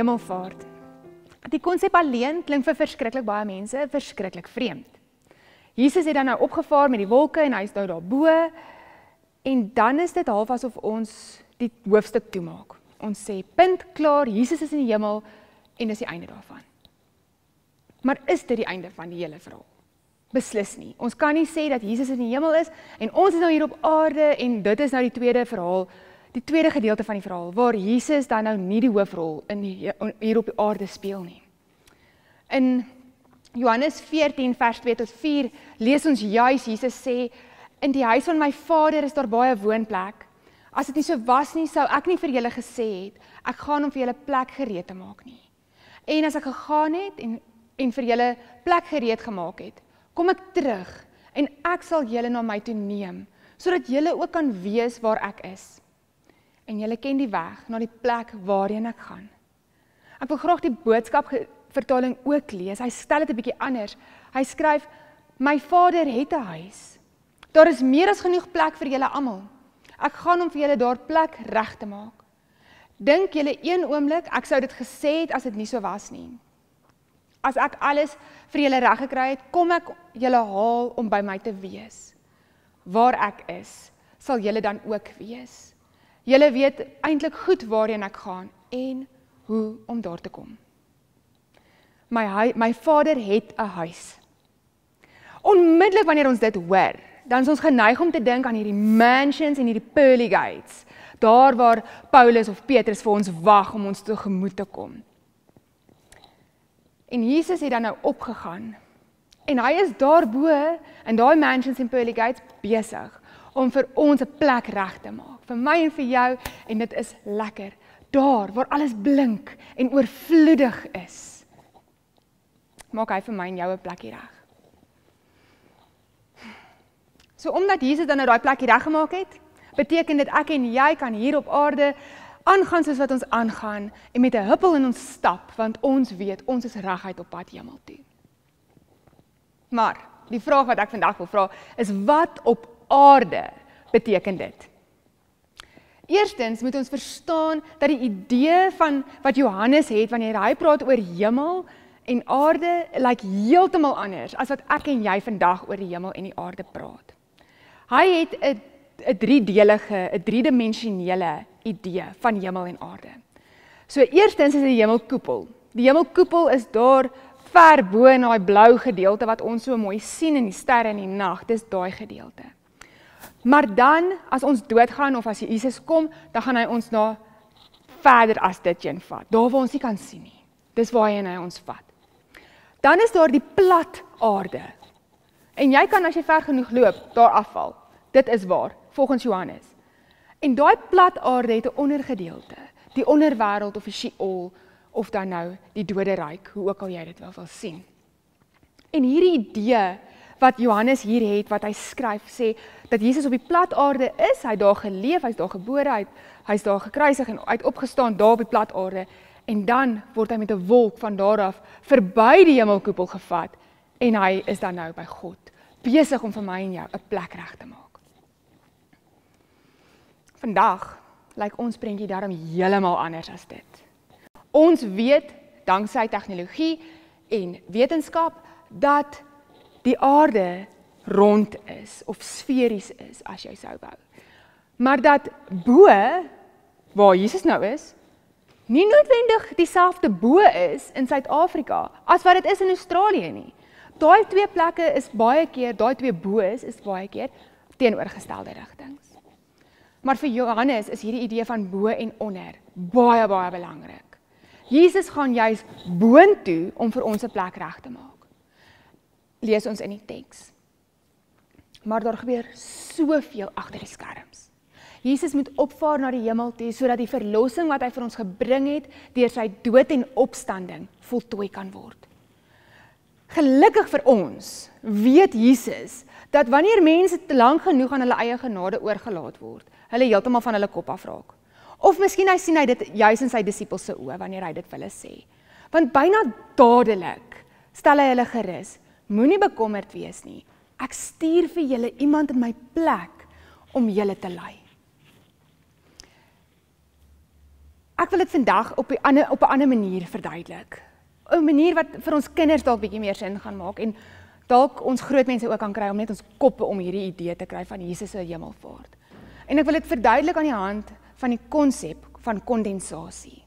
hemelvaart. Die konsep alleen klink vir verskriklik baie mense verskriklik vreemd. Jesus het dan nou opgevaar met die wolke en hy's nou daarbo en dan is dit half asof ons die hoofstuk toemaak. Ons sê punt klaar, Jesus is in die hemel en dis die einde daarvan. Maar is dit die einde van die hele verhaal? Beslis nie. Ons kan nie sê dat Jesus in die hemel is en ons is nou hier op aarde en dit is nou die tweede verhaal die tweede gedeelte van die verhaal waar Jesus dan nou nie die hoofrol in hier op die aarde speel nie. In Johannes 14 vers 2 tot 4 lees ons juis Jesus sê in die huis van my Vader is daar baie woonplek. As dit nie so was nie, sou ek nie vir julle gesê het ek gaan om vir julle plek gereed te maak nie. En as ek gegaan het en en vir julle plek gereed gemaak het, kom ek terug en ek sal julle na my toe neem sodat julle ook kan weet waar ek is en julle ken die weg na die plek waarheen ek gaan. Ek wil graag die boodskap vertaling ook lees. Hy stel dit 'n bietjie anders. Hy skryf: "My Vader het 'n huis. Daar is meer as genoeg plek vir julle almal. Ek gaan om vir julle daar plek reg te maak." Dink julle een oomblik ek sou dit gesê het as dit nie so was nie. As ek alles vir julle reg gekry het, kom ek julle haal om by my te wees. Waar ek is, sal julle dan ook wees. Julle weet eintlik goed waarheen ek gaan en hoe om daar te kom. My my vader het 'n huis. Onmiddellik wanneer ons dit hoor, dan is ons geneig om te dink aan hierdie mansions en hierdie pearly gates, daar waar Paulus of Petrus vir ons wag om ons tegemoet te kom. En Jesus het dan nou opgegaan. En hy is daarbo in daai mansions en pearly gates besig om vir ons 'n plek reg te maak, vir my en vir jou en dit is lekker. Daar waar alles blink en oorvloedig is. Maak hy vir my en jou 'n plekkie reg. So omdat Jesus dan nou daai plekkie reggemaak het, beteken dit ek en jy kan hier op aarde aangaan soos wat ons aangaan en met 'n huppel in ons stap want ons weet ons is reguit op pad hemel toe. Maar die vraag wat ek vandag wil vra is wat op aarde beteken dit. Eerstens moet ons verstaan dat die idee van wat Johannes het wanneer hy praat oor hemel en aarde lyk heeltemal anders as wat ek en jy vandag oor die hemel en die aarde praat. Hy het 'n 'n driedelige, 'n driedimensionele idee van hemel en aarde. So eerstens is die hemelkoepel. Die hemelkoepel is daar ver bo in daai blou gedeelte wat ons so mooi sien in die sterre in die nag. Dis daai gedeelte. Maar dan as ons doodgaan of as Jesus kom, dan gaan hy ons na verder as dit heen vat. Daar waar ons nie kan sien nie. Dis waarheen hy ons vat. Dan is daar die plat aarde. En jy kan as jy ver genoeg loop, daar afval. Dit is waar volgens Johannes. En daai plat aarde het 'n ondergedeelte, die onderwêreld of die Sheol of dan nou die doderyk, hoe ook al jy dit wil wil sien. En hierdie idee wat Johannes hier het wat hy skryf sê dat Jesus op die plat aarde is, hy daar geleef, hy's daar gebore, hy hy's daar gekruisig en uit opgestaan daar op die plat aarde en dan word hy met 'n wolk van daar af verby die hemelkoepel gevat en hy is dan nou by God besig om vir my en jou 'n plek reg te maak. Vandag lyk ons prentjie daarom heeltemal anders as dit. Ons weet danksy tegnologie en wetenskap dat die aarde rond is of sferies is as jy sou wou. Maar dat bo waar Jesus nou is, nie noodwendig dieselfde bo is in Suid-Afrika as wat dit is in Australië nie. Daai twee plekke is baie keer, daai twee bo's is baie keer teenoorgestelde rigtings. Maar vir Johannes is hierdie idee van bo en onder baie baie belangrik. Jesus gaan juis boontoe om vir ons 'n plek reg te maak lees ons in die teks. Maar daar gebeur soveel agter die skerms. Jesus moet opvaar na die hemel toe sodat die verlossing wat hy vir ons gebring het deur sy dood en opstanding voltooi kan word. Gelukkig vir ons weet Jesus dat wanneer mense te lank genoeg aan hulle eie genade oorgelaat word, hulle heeltemal van hulle kop afraak. Of miskien hy sien hy dit juis in sy disippels se oë wanneer hy dit vir hulle sê. Want byna dadelik stel hy hulle gerus Moenie bekommerd wees nie. Ek stuur vir julle iemand in my plek om julle te lei. Ek wil dit vandag op 'n ander op 'n ander manier verduidelik. 'n Manier wat vir ons kinders dalk bietjie meer sin gaan maak en dalk ons groot mense ook kan kry om net ons koppe om hierdie idee te kry van Jesus se hemelvaart. En ek wil dit verduidelik aan die hand van die konsep van kondensasie.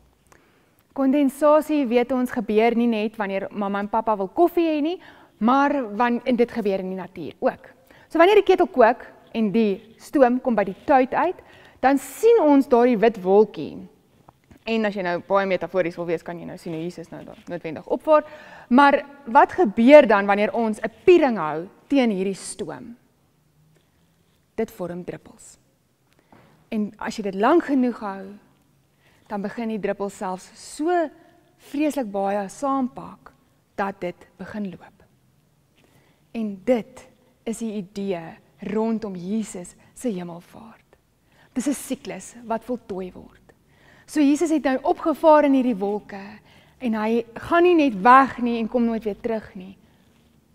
Kondensasie weet ons gebeur nie net wanneer mamma en pappa wil koffie hê nie, maar wanneer dit gebeur in die natuur ook. So wanneer die ketel kook en die stoom kom by die tuit uit, dan sien ons daardie wit wolkie. En as jy nou baie metafories wil wees, kan jy nou sien hoe Jesus nou daar noodwendig opvaar. Maar wat gebeur dan wanneer ons 'n piering hou teen hierdie stoom? Dit vorm druppels. En as jy dit lank genoeg hou, dan begin die druppels selfs so vreeslik baie saampak dat dit begin loop. En dit is die idee rondom Jesus se hemelvaart. Dis 'n siklus wat voltooi word. So Jesus het nou opgevaar in hierdie wolke en hy gaan nie net weg nie en kom nooit weer terug nie.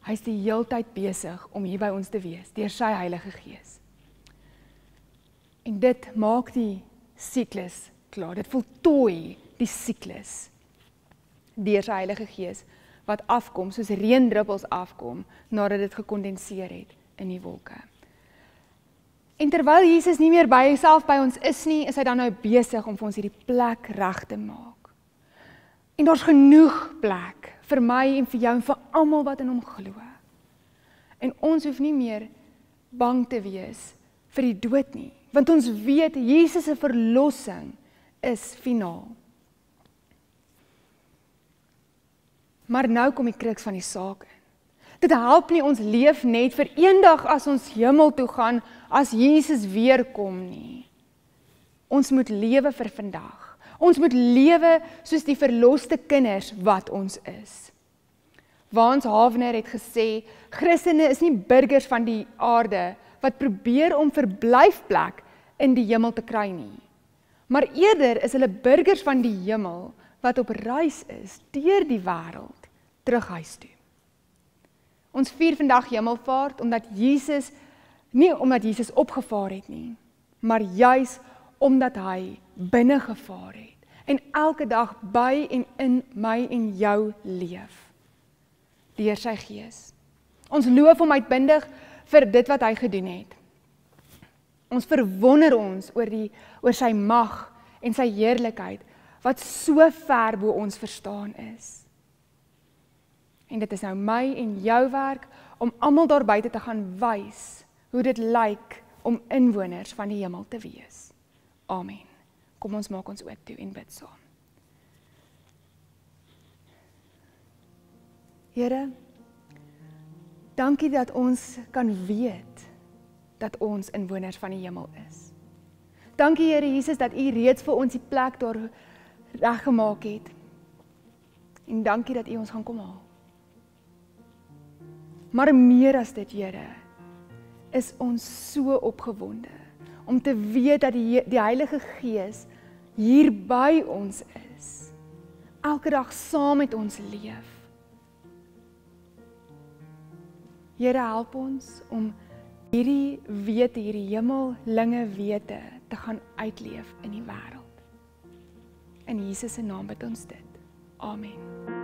Hy's die heeltyd besig om hier by ons te wees deur sy Heilige Gees. En dit maak die siklus klaar. Dit voltooi die siklus deur sy Heilige Gees wat afkom soos reendruppels afkom nadat dit gekondenseer het in die wolke. En terwyl Jesus nie meer by homself by ons is nie, is hy dan nou besig om vir ons hierdie plek reg te maak. En daar's genoeg plek vir my en vir jou en vir almal wat in hom glo. En ons hoef nie meer bang te wees vir die dood nie, want ons weet Jesus se verlossing is finaal. Maar nou kom die kruks van die saak in. Dit help nie ons leef net vir eendag as ons hemel toe gaan as Jesus weer kom nie. Ons moet lewe vir vandag. Ons moet lewe soos die verloste kinders wat ons is. Waans Havener het gesê, Christene is nie burgers van die aarde wat probeer om verblyfplek in die hemel te kry nie. Maar eerder is hulle burgers van die hemel wat op reis is deur die wêreld terug huis toe. Ons vier vandag Hemelvaart omdat Jesus nie omdat Jesus opgevaar het nie, maar juis omdat hy binne gevaar het en elke dag by en in my en jou leef deur sy gees. Ons loof hom uitbindig vir dit wat hy gedoen het. Ons verwonder ons oor die oor sy mag en sy heerlikheid wat so ver bo ons verstaan is. En dit is nou my en jou werk om almal daar buite te gaan wys hoe dit lyk om inwoners van die hemel te wees. Amen. Kom ons maak ons oop toe en bid saam. Here, dankie dat ons kan weet dat ons inwoners van die hemel is. Dankie Here Jesus dat U reeds vir ons die plek daar reggemaak het. En dankie dat U ons gaan kom haal. Maar meer as dit, Here, is ons so opgewonde om te weet dat die die Heilige Gees hier by ons is. Elke dag saam met ons leef. Here help ons om hierdie wete, hierdie hemellinge wete te gaan uitleef in die wêreld. In Jesus se naam bid ons dit. Amen.